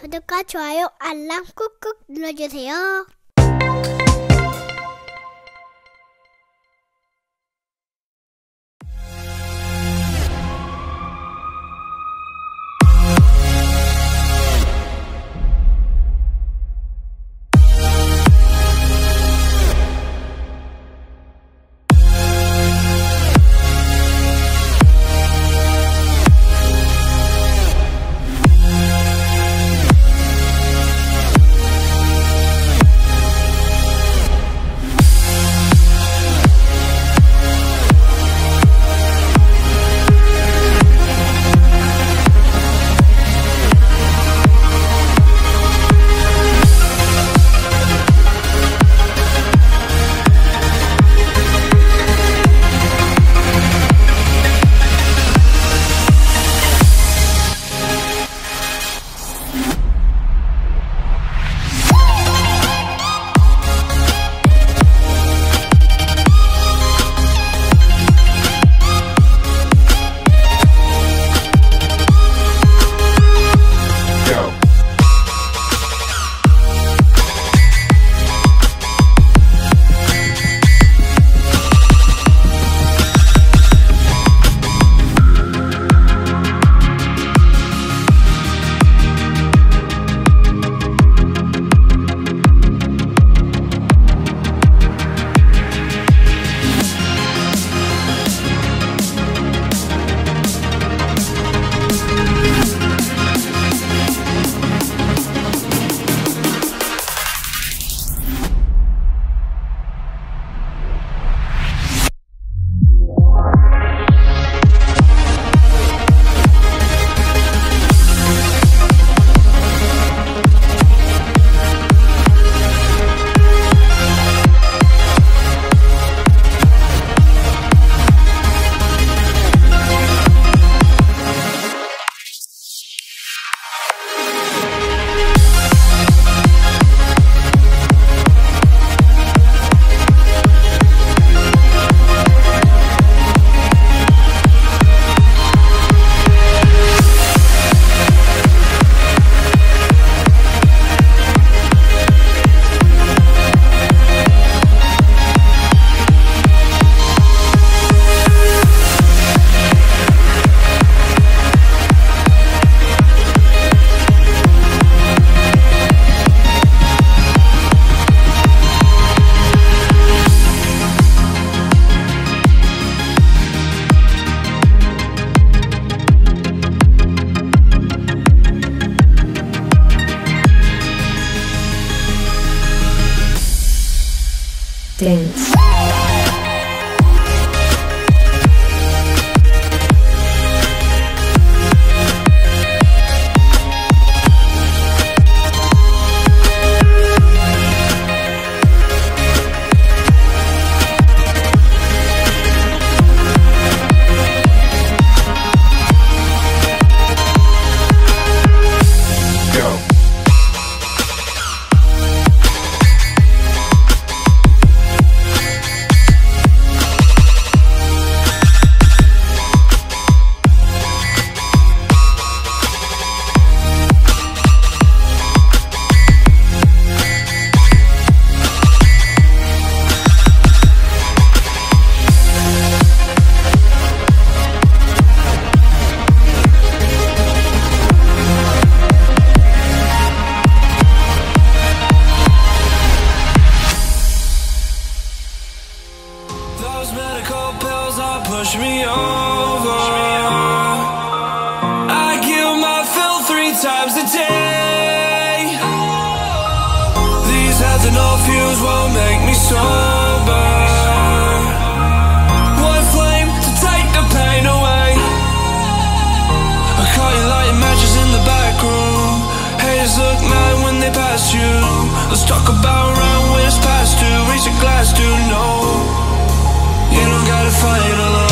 구독과 좋아요, 알람 꾹꾹 눌러주세요. Times a day. These ethanol fumes won't make me sober. One flame to take the pain away. I caught you lighting matches in the back room. Haters look mad when they pass you. Let's talk about around when it's past due. Raise a glass to know. You don't gotta fight alone.